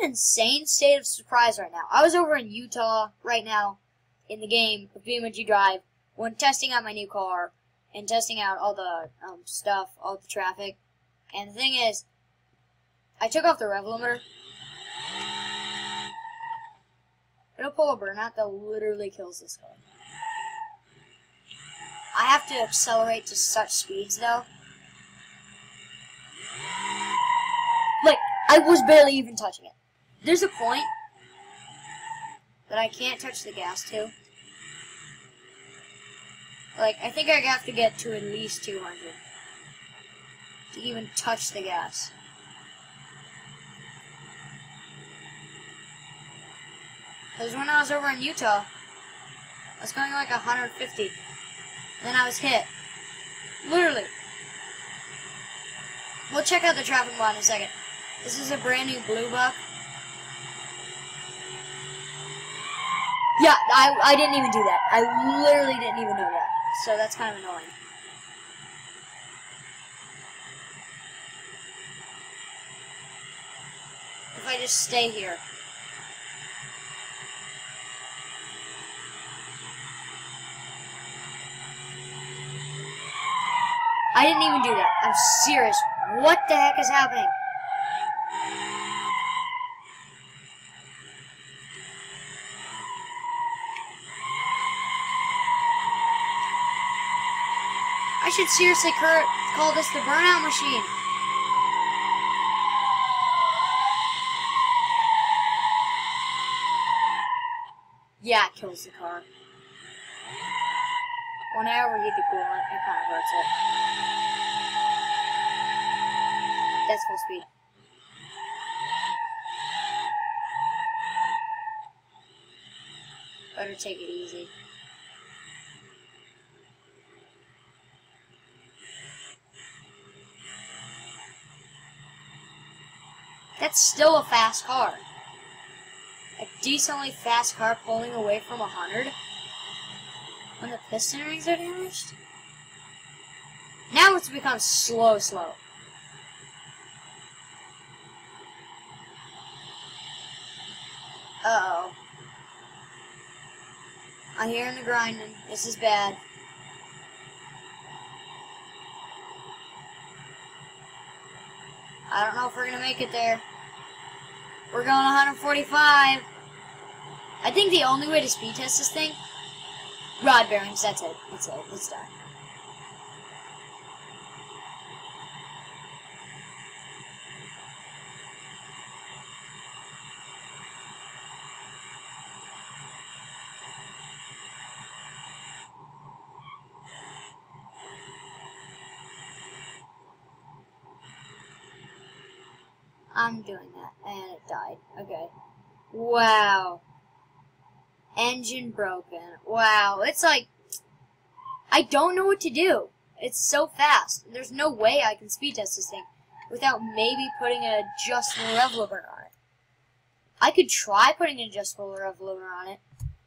an insane state of surprise right now. I was over in Utah right now in the game of BeamNG Drive when testing out my new car and testing out all the um, stuff, all the traffic. And the thing is, I took off the rev limiter. It'll pull a burnout that literally kills this car. I have to accelerate to such speeds though. Like, I was barely even touching it. There's a point that I can't touch the gas to. Like, I think I have to get to at least 200 to even touch the gas. Because when I was over in Utah, I was going like 150. And then I was hit. Literally. We'll check out the traffic law in a second. This is a brand new Bluebuck. Yeah, I, I didn't even do that. I literally didn't even know that. So that's kind of annoying. If I just stay here. I didn't even do that. I'm serious. What the heck is happening? I should seriously call this the burnout machine. Yeah, it kills the car. When I overheat the coolant, it kind of hurts it. That's full speed. Better take it easy. That's still a fast car. A decently fast car pulling away from a 100 when the piston rings are damaged? Now it's become slow, slow. Uh-oh. I'm hearing the grinding. This is bad. I don't know if we're going to make it there. We're going 145. I think the only way to speed test this thing, rod bearings, that's it. That's it. Let's done. I'm doing that. And it died. Okay. Wow. Engine broken. Wow. It's like, I don't know what to do. It's so fast. There's no way I can speed test this thing without maybe putting an adjustable rev limiter on it. I could try putting an adjustable rev limiter on it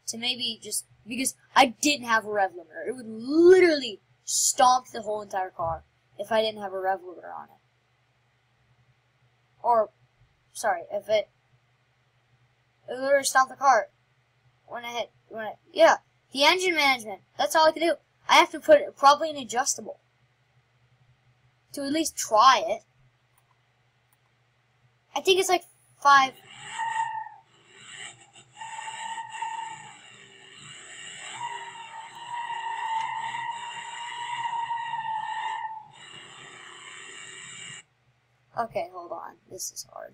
to maybe just, because I didn't have a rev limiter. It would literally stomp the whole entire car if I didn't have a rev limiter on it. Or, sorry, if it, it literally stopped the car when I hit, when I, yeah, the engine management, that's all I can do. I have to put it, probably an adjustable. To at least try it. I think it's like five, Okay, hold on. This is hard.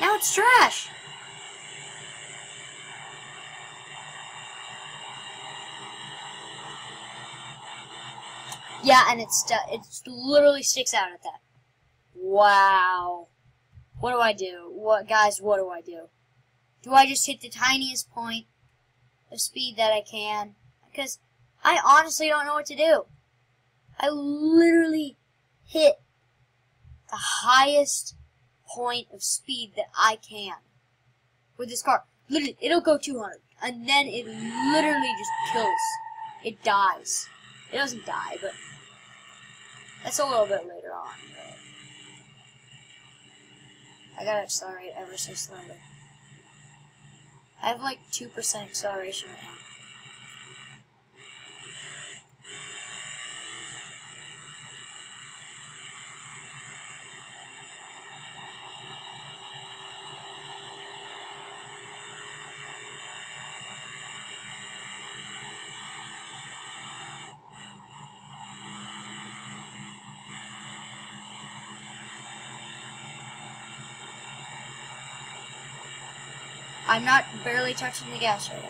Now it's trash! Yeah, and it's it literally sticks out at that. Wow. What do I do? What guys, what do I do? Do I just hit the tiniest point of speed that I can? Because I honestly don't know what to do. I literally hit the highest point of speed that I can with this car. Literally, it'll go 200, and then it literally just kills. It dies. It doesn't die, but that's a little bit later on. I gotta accelerate ever so slowly. I have like 2% acceleration right now. I'm not barely touching the gas right now.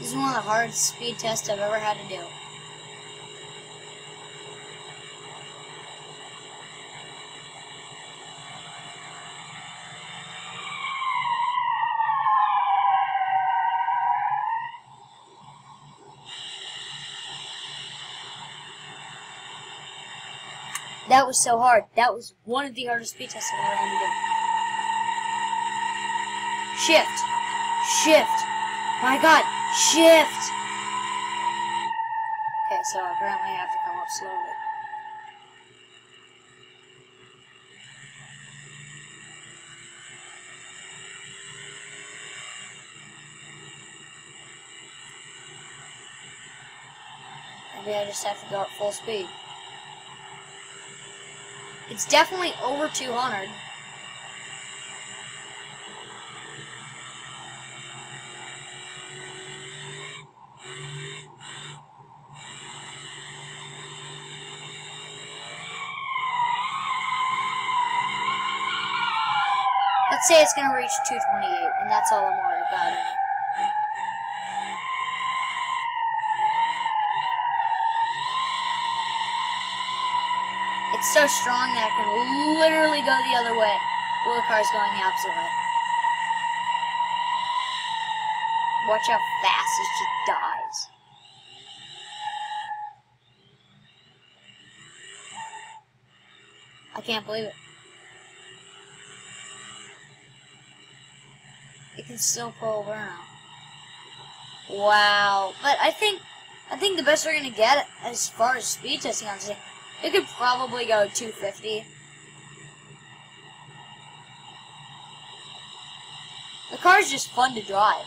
This is one of the hardest speed tests I've ever had to do. That was so hard. That was one of the hardest speed tests I've ever had to do. Shift. Shift. My god. Shift. Okay, so apparently I have to come up slowly. Maybe I just have to go at full speed. It's definitely over 200. Let's say it's gonna reach 228, and that's all I'm worried so strong that it can literally go the other way while the car's going the opposite way. Watch how fast it just dies. I can't believe it. It can still pull now. Wow. But I think I think the best we're gonna get as far as speed testing on this it could probably go 250. The car is just fun to drive.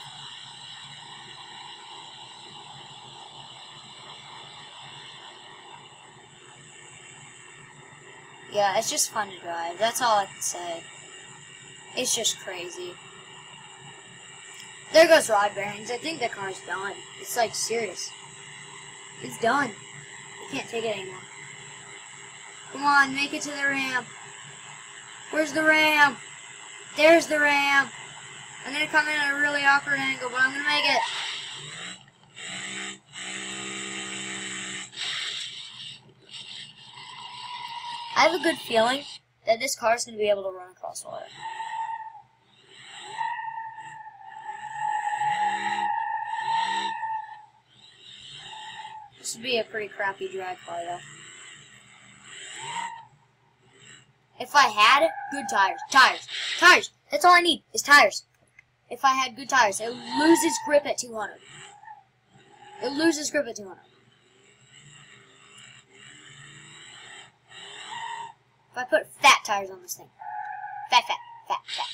Yeah, it's just fun to drive. That's all I can say. It's just crazy. There goes rod bearings. I think the car's done. It's like serious. It's done. I can't take it anymore. Come on, make it to the ramp. Where's the ramp? There's the ramp. I'm gonna come in at a really awkward angle, but I'm gonna make it. I have a good feeling that this car is gonna be able to run across water. This would be a pretty crappy drag car, though. If I had good tires, tires, tires, that's all I need is tires. If I had good tires, it loses grip at 200. It loses grip at 200. If I put fat tires on this thing, fat, fat, fat, fat,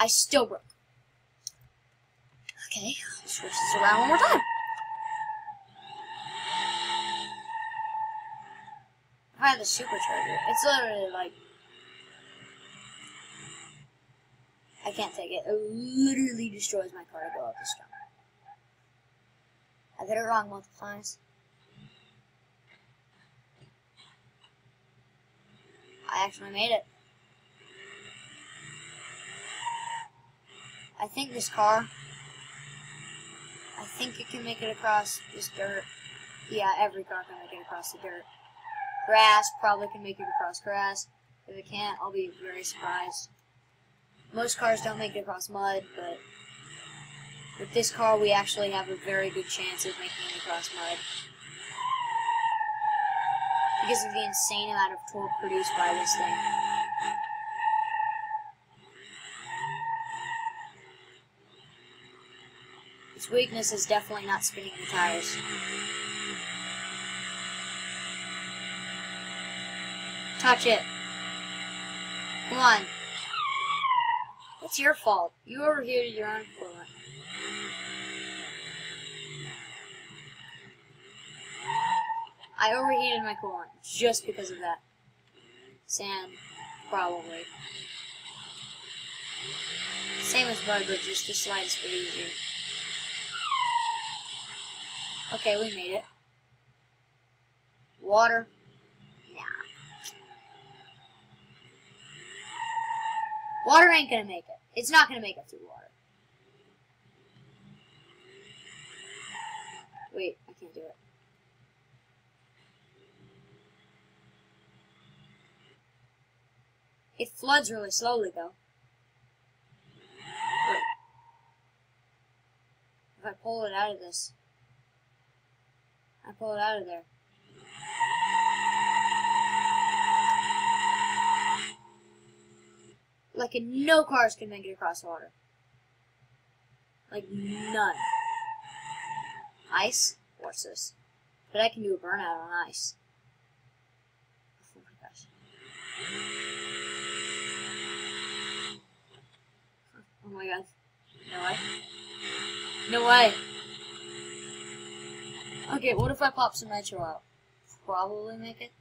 I still broke. Okay, I'll switch this around one more time. I had the supercharger, it's literally like I can't take it. It literally destroys my car to go up this jump. I did it wrong multiple times. I actually made it. I think this car, I think it can make it across this dirt. Yeah, every car can make it across the dirt. Grass probably can make it across grass. If it can't, I'll be very surprised. Most cars don't make it across mud, but with this car, we actually have a very good chance of making it across mud. Because of the insane amount of torque produced by this thing. Its weakness is definitely not spinning the tires. Touch it. Come on. It's your fault. You overheated your own coolant. I overheated my coolant just because of that. Sand, probably. Same as mud, but just the slightest bit easier. Okay, we made it. Water. Water ain't gonna make it. It's not gonna make it through water. Wait, I can't do it. It floods really slowly, though. Wait. If I pull it out of this, I pull it out of there. Like, no cars can make it across the water. Like, none. Ice? This? But I can do a burnout on ice. Oh my gosh. Oh my god. No way. No way. Okay, what if I pop some nitro out? Probably make it.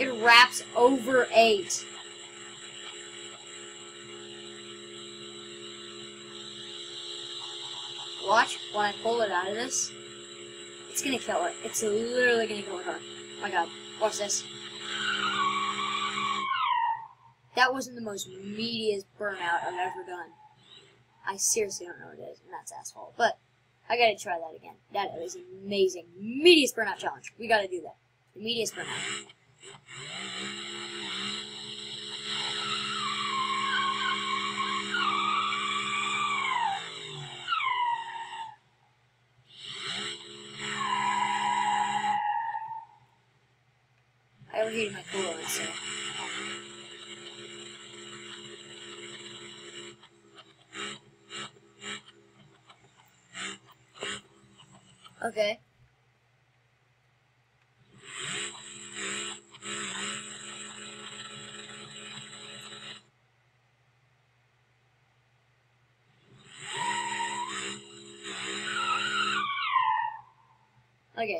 It wraps over eight. Watch when I pull it out of this. It's gonna kill it. It's literally gonna kill the car. Oh my god. Watch this. That wasn't the most meatiest burnout I've ever done. I seriously don't know what it is, and that's asshole. But I gotta try that again. That is amazing. Meatiest burnout challenge. We gotta do that. The meatiest burnout. I overheated my coolant, so. Okay.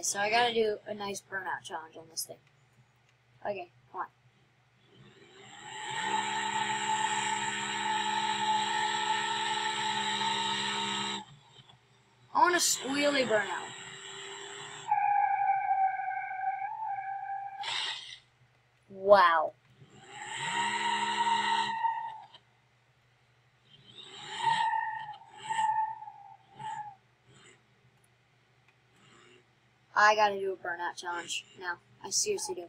Okay, so I gotta do a nice burnout challenge on this thing. Okay, come on. I want a squealy burnout. Wow. I gotta do a burnout challenge now. I seriously do.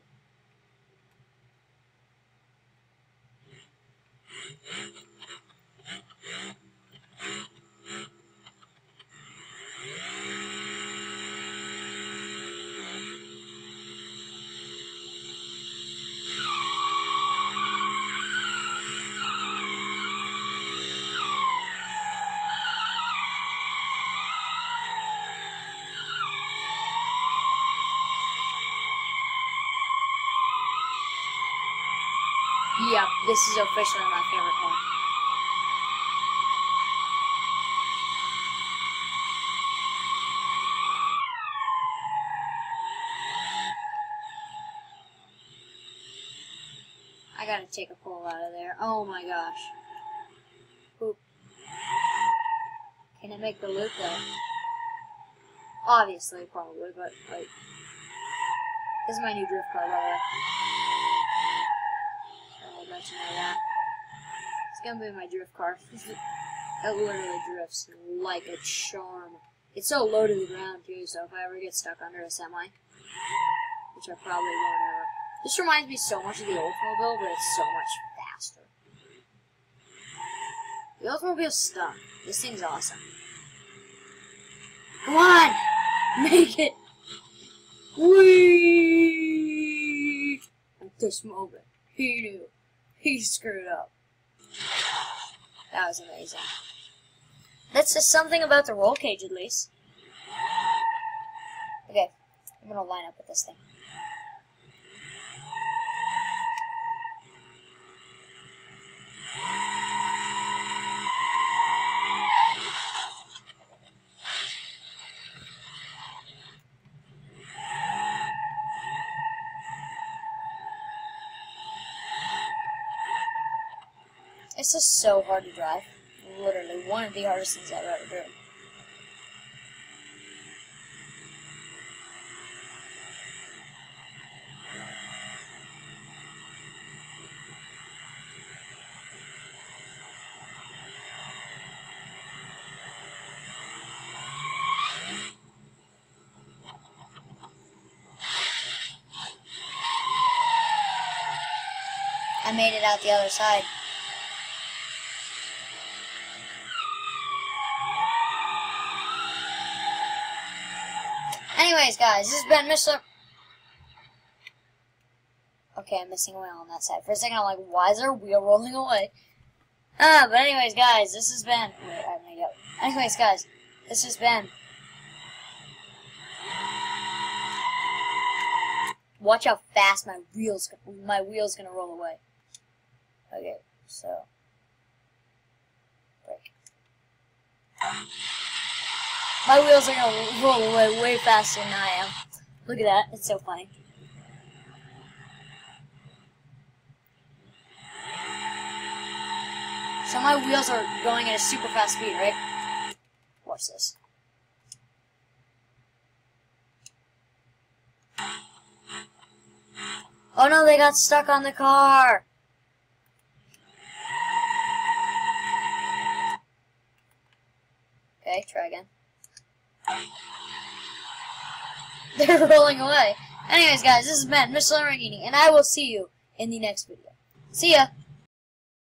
Yep, this is officially my favorite car. I gotta take a pull out of there. Oh my gosh. Oop. Can it make the loop though? Obviously, probably, but like. This is my new drift car, by the way. You know that. It's gonna be my drift car. it literally drifts like a charm. It's so low to the ground too, so if I ever get stuck under a semi, which I probably won't ever. This reminds me so much of the Oldsmobile, but it's so much faster. The Oldsmobile's stuck. This thing's awesome. Come on! Make it! Whee! At this moment, he knew. He screwed up. That was amazing. That's just something about the roll cage, at least. Okay, I'm gonna line up with this thing. It's is so hard to drive. Literally, one of the hardest things I've ever done. I made it out the other side. Anyways, guys, this has been Mr. Okay, I'm missing a wheel on that side. For a second, I'm like, why is there a wheel rolling away? Ah, but anyways, guys, this has been... Wait, go. Anyways, guys, this has been... Watch how fast my wheels my wheel's gonna roll away. Okay, so break. My wheels are gonna roll away way faster than I am. Look at that, it's so funny. So my wheels are going at a super fast speed, right? Watch this. Oh no, they got stuck on the car! Okay, try again. They're rolling away. Anyways, guys, this has been Mr. Lamborghini, and I will see you in the next video. See ya!